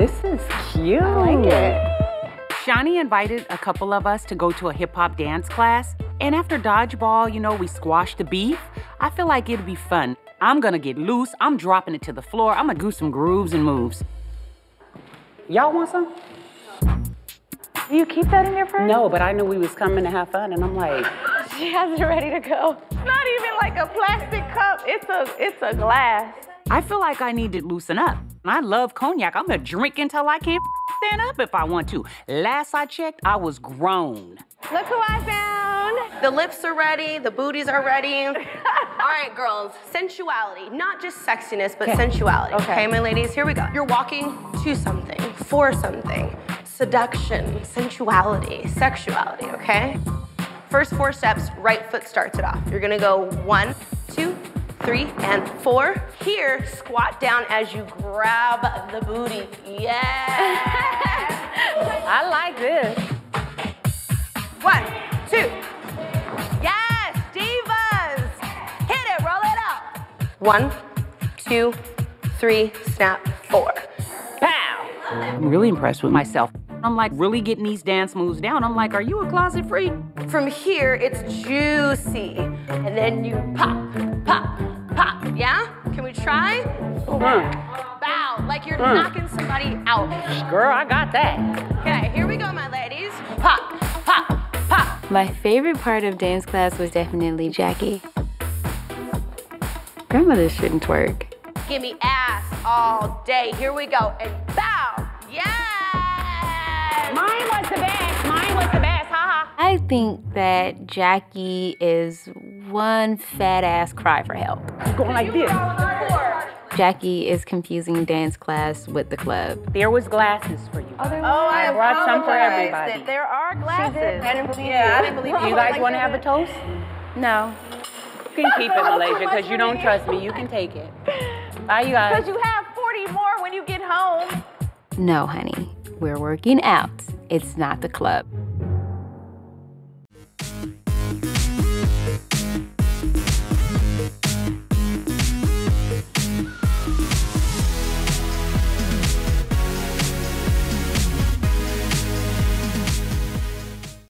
This is cute. I like it. Shaunie invited a couple of us to go to a hip hop dance class. And after dodgeball, you know, we squashed the beef. I feel like it'd be fun. I'm gonna get loose. I'm dropping it to the floor. I'm gonna do some grooves and moves. Y'all want some? Do you keep that in your purse? No, but I knew we was coming to have fun, and I'm like, she has it ready to go. It's not even like a plastic cup. It's a it's a glass. I feel like I need to loosen up. I love cognac. I'm gonna drink until I can't stand up if I want to. Last I checked, I was grown. Look who I found. The lips are ready, the booties are ready. All right, girls, sensuality, not just sexiness, but sensuality. Okay. okay, my ladies, here we go. You're walking to something, for something. Seduction, sensuality, sexuality, okay? First four steps, right foot starts it off. You're gonna go one, two, three, and four. Here, squat down as you grab the booty. Yes! I like this. One, two. Yes, divas! Hit it, roll it out. One, two, three, snap, four. Pow! I'm really impressed with myself. I'm like really getting these dance moves down. I'm like, are you a closet freak? From here, it's juicy. And then you pop, pop, pop. Yeah? Can we try? Mm. Bow, like you're mm. knocking somebody out. Girl, I got that. Okay, here we go, my ladies. Pop, pop, pop. My favorite part of dance class was definitely Jackie. Grandmother shouldn't twerk. Give me ass all day. Here we go. And bow. Yeah. Mine was the best. Mine was the best. Ha ha. I think that Jackie is one fat ass cry for help. going like this. Jackie is confusing dance class with the club. There was glasses for you. Oh, oh I, I brought some for everybody. There are glasses. I didn't believe yeah, you. I didn't believe you. You guys like want to have a toast? No. You can keep it, Malaysia, because you don't trust me. You can take it. Bye, you guys. Because you have 40 more when you get home. No, honey. We're working out. It's not the club.